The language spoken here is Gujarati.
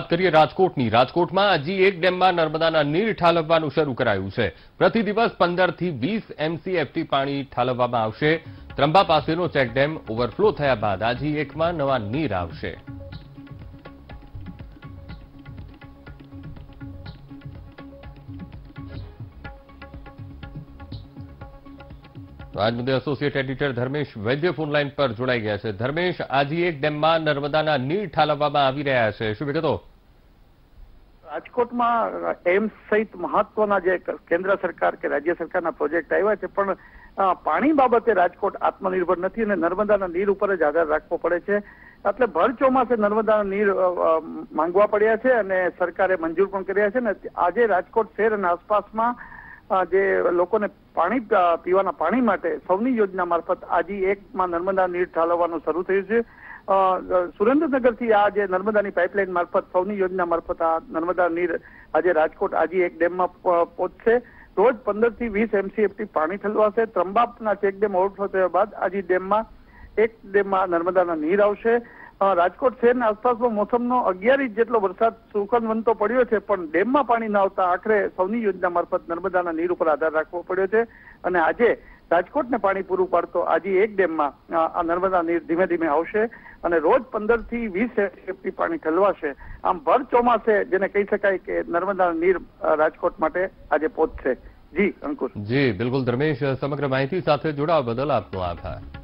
વાત કરીએ રાજકોટની. રાજકોટમાં હજી એક ડેમમાં નર્મદાના નીર ઠાલવવાનું શરૂ કરાયું છે. પ્રતિ દિવસ પંદરથી વીસ એમસીએફટી પાણી ઠાલવવામાં આવશે. ત્રંબા પાસેનો ચેકડેમ ઓવરફ્લો થયા બાદ આજી એકમાં નવા નીર આવશે. આજ associate editor Dharmesh Vaidya phone line પર જોડાઈ ગયા છે. ધર્મેશ, આજી એક ડેમમાં નર્મદાના નીર ઠાલવવામાં આવી રહ્યા છે. શું વિગતો? રાજકોટમાં એમ્સ સહિત મહત્વના જે કેન્દ્ર સરકાર કે રાજ્ય સરકારના પ્રોજેક્ટ આવ્યા છે, પણ પાણી બાબતે રાજકોટ આત્મનિર્ભર નથી અને નર્મદાના નીર ઉપર જ આધાર રાખવો પડે છે. એટલે ભર ચોમાસે નર્મદાના નીર માંગવા પડ્યા છે અને સરકારે મંજૂર પણ કર્યા છે ને આજે રાજકોટ શહેર અને આસપાસમાં જે લોકોને પાણી પીવાના પાણી માટે સૌની યોજના મારફત આજે એકમાં નર્મદા નીર ઠાલવવાનું શરૂ થયું છે. સુરેન્દ્રનગરથી આ જે નર્મદાની પાઇપલાઇન મારફત સૌની યોજના મારફત આ નર્મદા નીર આજે રાજકોટ આજે એક ડેમમાં પહોંચશે. રોજ પંદરથી વીસ એમસીએફટી પાણી ઠલવાશે. ત્રંબાના ચેકડેમ ઓવરફ્લો થયા બાદ આજે ડેમમાં એક ડેમમાં નર્મદાના નીર આવશે. રાજકોટ શહેરના આસપાસમાં મોસમનો અગિયાર ઇંચ જેટલો વરસાદ સુકનવંતો પડ્યો છે, પણ ડેમમાં પાણી ન આવતા આખરે સૌની યોજના મારફત નર્મદાના નીર ઉપર આધાર રાખવો પડ્યો છે અને આજે રાજકોટને પાણી પૂરું પાડતો આજે એક ડેમમાં આ નર્મદા નીર ધીમે ધીમે આવશે અને રોજ પંદરથી વીસ એમસીએફટી પાણી ઠલવાશે. આમ ભર ચોમાસે જેને કહી શકાય કે નર્મદા નીર રાજકોટ માટે આજે પહોંચશે જી અંકુશ જી, બિલકુલ ધર્મેશ, સમગ્ર માહિતી સાથે જોડાવા બદલ આપનો આભાર.